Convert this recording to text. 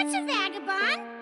What's a vagabond?